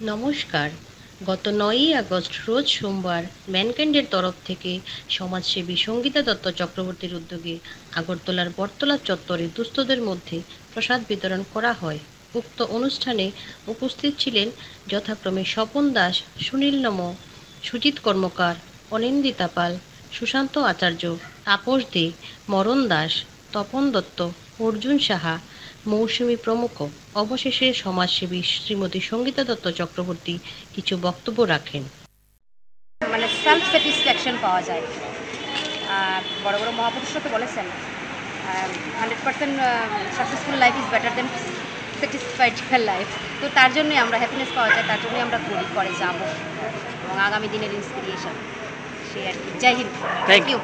নমস্কার। গত নয়ই আগস্ট রোজ সোমবার ম্যানকাইন্ডের তরফ থেকে সমাজসেবী সঙ্গীতা দত্ত চক্রবর্তীর উদ্যোগে আগরতলার বটতলা চত্বরে দুস্থদের মধ্যে প্রসাদ বিতরণ করা হয়। উক্ত অনুষ্ঠানে উপস্থিত ছিলেন যথাক্রমে স্বপন দাস, সুনীল নম, সুজিত কর্মকার, অনিন্দিতা পাল, সুশান্ত আচার্য, তাপস দে, মরণ দাস, তপন দত্ত অর্জুন সাহা মৌসুমী প্রমুখ। অবশেষে সমাজসেবী শ্রীমতী সঙ্গীতা দত্ত চক্রবর্তী কিছু বক্তব্য রাখেন। মানে সেলফ স্যাটিসফ্যাকশন পাওয়া যায়। আর বড় বড় মহাপুরুষরা তো বলেছেন। Hundred percent successful life is better than satisfied life তো তার জন্যই আমরা হ্যাপিনেস পাওয়া যায় তার জন্যই আমরা করি করে যাব। এবং আগামী দিনের ইন্সপিরিয়েশন সেই আর কি। জয় হিন্দ। Thank you